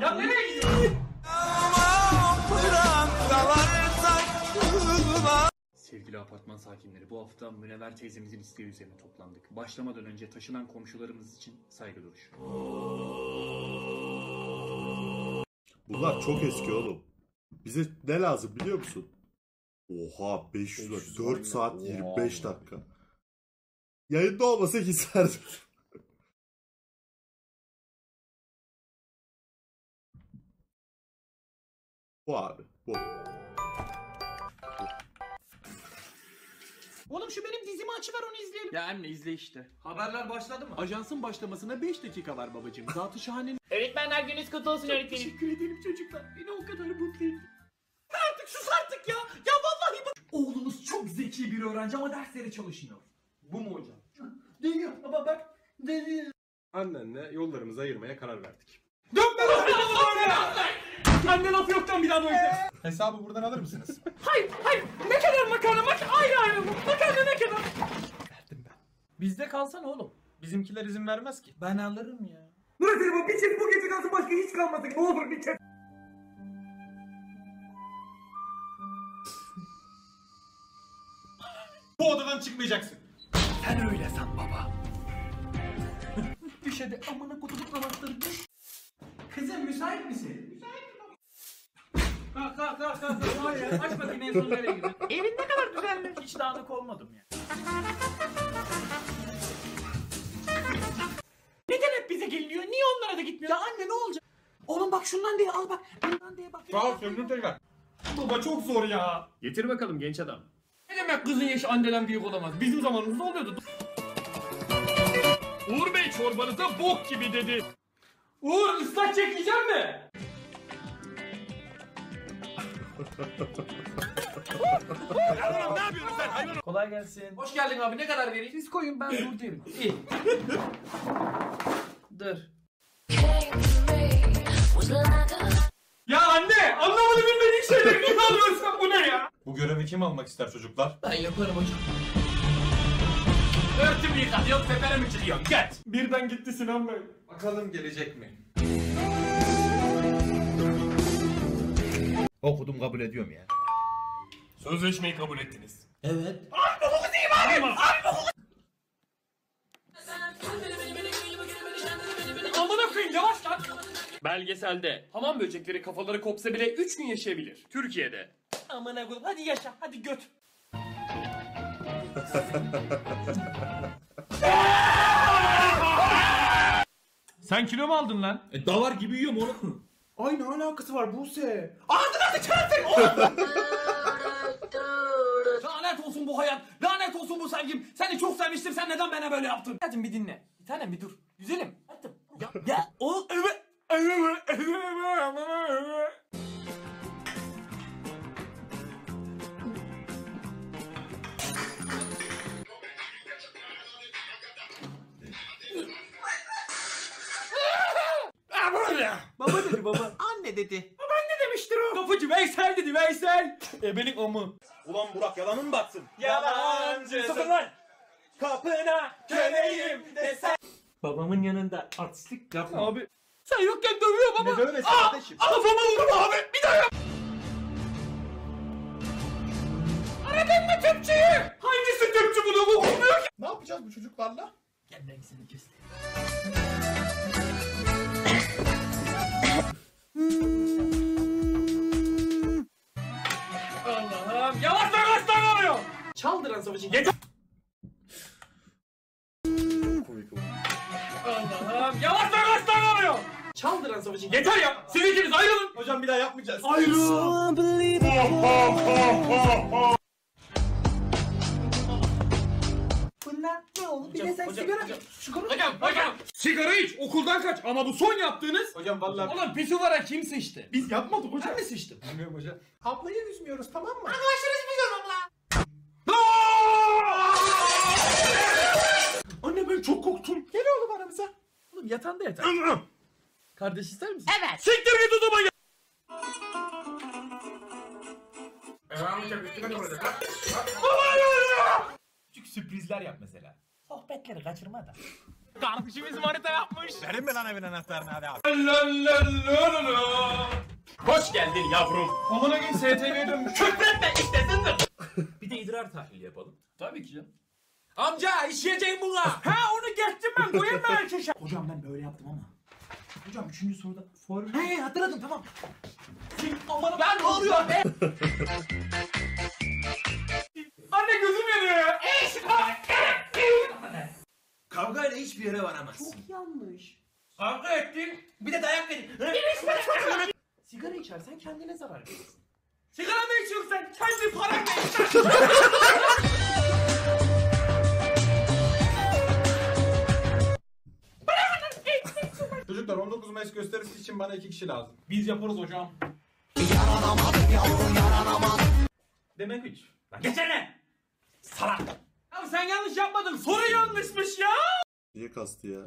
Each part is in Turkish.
Ya nereye gidiyorsun? Sevgili apartman sakinleri, bu hafta Münevver teyzemizin isteği üzerine toplandık. Başlamadan önce taşınan komşularımız için saygı duruşu. Bunlar çok eski oğlum. Bize ne lazım biliyor musun? Oha 500 lira 4 saat 25 dakika. Yayında olmasa gitserdim. Bu abi. Bu. Oğlum şu benim dizimi açıver onu izleyelim. Ya anne izle işte. Haberler başladı mı? Ajansın başlamasına 5 dakika var babacığım. Zatı şahane. Öğretmenler gününüz kutlu olsun öğretmenim. Teşekkür ederim çocuklar. Beni o kadar mutlu ettin. Artık sus artık ya. Ya vallahi bak. Oğlunuz çok zeki bir öğrenci ama derslere çalışmıyor. Bu mu hocam? Değil baba bak. Değil. Annenle yollarımızı ayırmaya karar verdik. Dönme lan bana böyle ya. Anne laf yoktan bir daha böyle. Hesabı buradan alır mısınız? Hayır hayır. Ne kadar makarna mak ayrı ayrı mı? Makarna ne kadar? Verdim ben. Bizde kalsana oğlum. Bizimkiler izin vermez ki. Ben alırım ya. Murat bu bir çift bu gece kalsın başka hiç kalmasın. Ne olur bir çift. Bu odadan çıkmayacaksın. Sen öyle san baba. düş hadi amına kutuluk namazları düş. Kızım müsait misin? Müsaitim Kalk kalk kalk kalk. kalk. Hayır aç bakayım en son nereye gidiyorsun? Evin ne kadar düzenli. Hiç dağınık olmadım ya. Neden hep bize geliniyor? Niye onlara da gitmiyor? Ya anne ne olacak? Oğlum bak şundan diye al bak. Bundan diye bak. Sağ ol sömürüm tekrar. Baba çok zor ya. Getir bakalım genç adam. Ne demek kızın yaşı anneden büyük olamaz? Bizim zamanımızda oluyordu. Uğur Bey çorbanıza bok gibi dedi. Uğur ıslak çekeceğim mi? Kolay gelsin. Hoş geldin abi ne kadar vereyim? Siz koyun ben dur derim. İyi. dur. Ya anne anlamadı bilmediğin şeyleri niye alıyorsun bu ne ya? Bu görevi kim almak ister çocuklar? Ben yaparım hocam. Örtümü yıkat yok tepene mi çıkıyorsun? Geç. Birden gitti Sinan Bey. Bakalım gelecek mi? Okudum kabul ediyorum ya. Sözleşmeyi kabul ettiniz. Amına koyayım yavaş lan. Belgeselde hamam böcekleri kafaları kopsa bile 3 gün yaşayabilir. Türkiye'de. Amına koyayım hadi yaşa hadi göt. Sen kilo mu aldın lan? E, davar gibi yiyorum onu. Ay ne alakası var Buse? Lanet olsun bu hayat. Lanet olsun bu sevgim. Seni çok sevmiştim. Sen neden bana böyle yaptın? Hadi bir dinle. Bir tanem bir dur. Güzelim. Hadi. Ya, ya o evet. Baba dedi baba. Anne dedi. Babaanne demiştir o. Kapıcı Veysel dedi Veysel. E benim amı. Ulan Burak yalanın mı baksın? Yalancı. Sıfır lan! Kapına köleyim desen. Babamın yanında artistlik yapma. Abi Sen yokken dövüyor baba. ne dövmesi kardeşim? Kafama vurma abi. Bir daha yap. Aradın mı tüpçüyü? Hangisi tüpçü bunu bu olmuyor ki? Ne yapacağız bu çocuklarla? Gel ben seni göstereyim. Çaldıran savaşı yeter. Allah'ım yavaş lan kaç tane oluyor? Çaldıran savaşı yeter ya. Siz ikiniz ayrılın. Hocam bir daha yapmayacağız. Ayrılın. Bunlar ne oğlum? Bir de sen sigara Sigara. Hocam hocam. Sigara iç okuldan kaç ama bu son yaptığınız. Hocam vallahi Oğlum pisuvara kim sıçtı? biz yapmadık hocam. Ben mi sıçtım? Bilmiyorum hocam. Ablayı üzmüyoruz tamam mı? Anne yatağında yatar. Kardeş ister misin? Evet. Siktir git o zaman ya. Küçük sürprizler yap mesela. Sohbetleri kaçırma da. Kardeşimiz manita yapmış. Verin mi lan evin anahtarını hadi abi. Hoş geldin yavrum. Amına gün STV'ye dönmüş. Küfretme istesindir. bir de idrar tahlili yapalım. Tabii ki canım. Amca işleyeceğim buna. Ha onu geçtim ben koyayım mı erkeşe? Hocam ben böyle yaptım ama. Hocam üçüncü soruda for... He hatırladım tamam. Aman ben ne oluyor be? Anne gözüm yanıyor ya. Kavgayla hiçbir yere varamazsın. Yanlış. Kavga ettin. Bir de dayak verin. Sigara içersen kendine zarar verirsin. Sigara mı içiyorsun sen? Kendi paranla iç. Çocuklar 19 Mayıs gösterisi için bana iki kişi lazım. Biz yaparız hocam. Demek hiç. Lan geçene. Salak. Abi sen yanlış yapmadın. Soru yanlışmış ya. Niye kastı ya?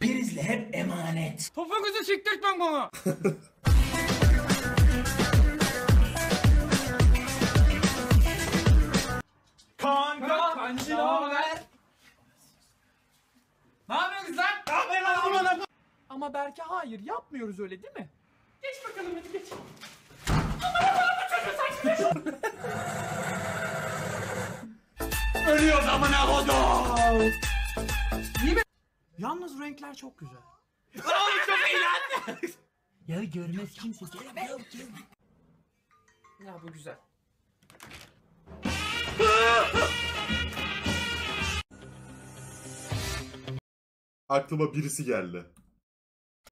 Prizle hep emanet. Topuğunuzu siktirtmem bana. Belki hayır yapmıyoruz öyle değil mi? Geç bakalım hadi geç. Ölüyor amına kodum. Yalnız renkler çok güzel. Oğlum çok iyi lan. Ya görmez kimse. Görmez kim? Ya bu güzel. Aklıma birisi geldi.